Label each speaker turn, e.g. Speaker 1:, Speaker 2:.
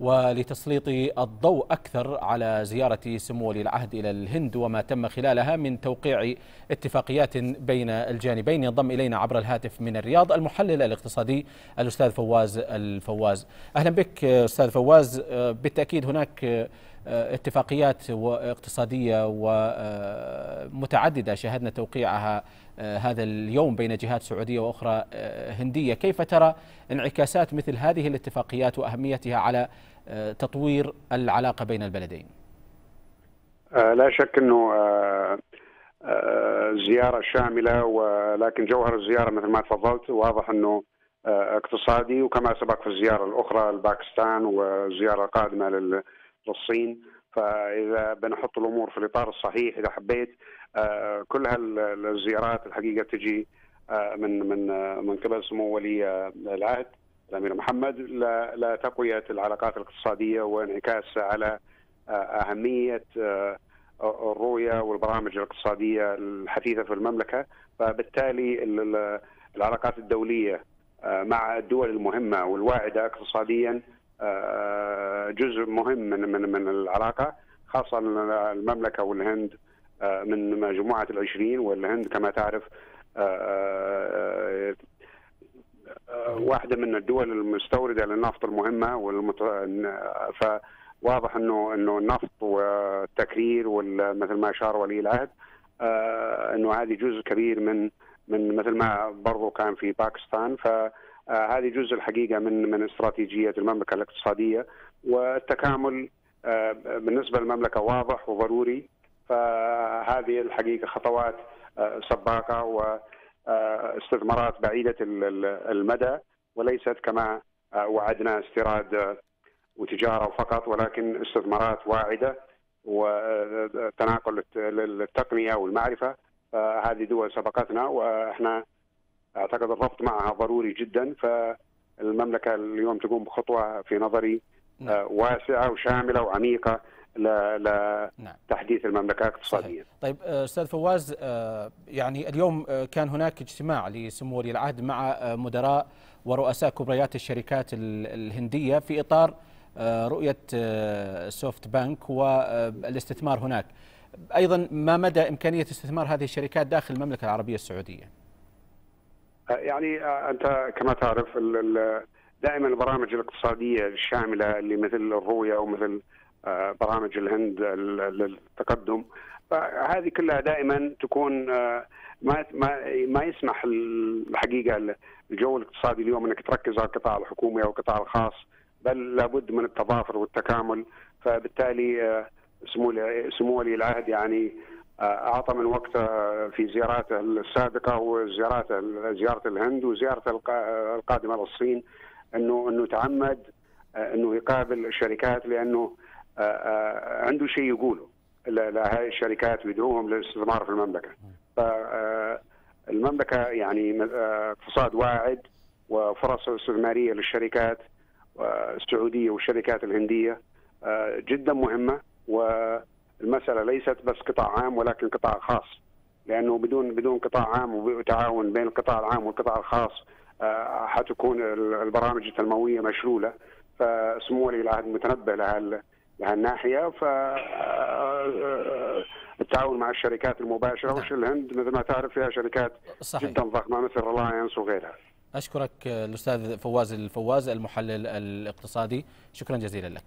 Speaker 1: ولتسليط الضوء أكثر على زيارة سمو ولي العهد إلى الهند وما تم خلالها من توقيع اتفاقيات بين الجانبين ينضم إلينا عبر الهاتف من الرياض المحلل الاقتصادي الأستاذ فواز الفواز. أهلا بك أستاذ فواز. بالتأكيد هناك اتفاقيات اقتصادية ومتعددة شهدنا توقيعها هذا اليوم بين جهات سعودية وأخرى هندية. كيف ترى انعكاسات مثل هذه الاتفاقيات وأهميتها على تطوير العلاقة بين البلدين؟
Speaker 2: لا شك أنه زيارة شاملة ولكن جوهر الزيارة مثل ما تفضلت واضح أنه اقتصادي وكما سبق في الزيارة الأخرى لباكستان والزيارة القادمة للصين. فإذا بنحط الأمور في الإطار الصحيح إذا حبيت كل هالزيارات الحقيقة تجي من من من قبل سمو ولي العهد الأمير محمد. لتقويه العلاقات الاقتصادية وانعكاس على أهمية الرؤية والبرامج الاقتصادية الحثيثة في المملكة. فبالتالي العلاقات الدولية مع الدول المهمة والواعدة اقتصاديا جزء مهم من من من العلاقه خاصة المملكة والهند من مجموعة العشرين والهند كما تعرف واحدة من الدول المستوردة للنفط المهمة. فواضح انه إنه النفط والتكرير مثل ما أشار ولي العهد إنه هذه جزء كبير من من مثل ما برضو كان في باكستان ف هذه جزء الحقيقة من من استراتيجية المملكة الاقتصادية والتكامل بالنسبة للمملكة واضح وضروري فهذه الحقيقة خطوات سباقة واستثمارات بعيدة المدى وليست كما وعدنا استيراد وتجارة فقط ولكن استثمارات واعدة وتناقل التقنيه والمعرفة. هذه دول سبقتنا وإحنا أعتقد الربط معها ضروري جدا فالمملكة اليوم تقوم بخطوة في نظري نعم. واسعة وشاملة وعميقة لتحديث نعم. المملكة اقتصاديا.
Speaker 1: طيب أستاذ فواز يعني اليوم كان هناك اجتماع لسمو ولي العهد مع مدراء ورؤساء كبريات الشركات الهندية في إطار رؤية SoftBank والاستثمار هناك. أيضا ما مدى إمكانية استثمار هذه الشركات داخل المملكة العربية السعودية؟
Speaker 2: يعني أنت كما تعرف دائما البرامج الاقتصادية الشاملة اللي مثل الرؤية ومثل برامج الهند للتقدم فهذه كلها دائما تكون ما ما ما يسمح الحقيقة الجو الاقتصادي اليوم إنك تركز على القطاع الحكومي أو القطاع الخاص بل لابد من التضافر والتكامل فبالتالي سمو ولي العهد يعني أعطى من وقته في زياراته السابقة وزياراته زيارة الهند وزيارته القادمة للصين انه إنه تعمد إنه يقابل الشركات لأنه عنده شيء يقوله لهذه الشركات ويدعوهم للاستثمار في المملكة. فالمملكه يعني اقتصاد واعد وفرص استثمارية للشركات السعودية والشركات الهندية جدا مهمة و المسألة ليست بس قطاع عام ولكن قطاع خاص لأنه بدون بدون قطاع عام وتعاون بين القطاع العام والقطاع الخاص حتكون البرامج التنموية مشلولة. فسمو ولي العهد متنبه لها لهالناحية. ف التعاون مع الشركات المباشرة وش الهند؟ مثل ما تعرف فيها شركات صحيح. جدا ضخمة مثل Reliance وغيرها.
Speaker 1: أشكرك الأستاذ فواز الفواز المحلل الاقتصادي. شكرا جزيلا لك.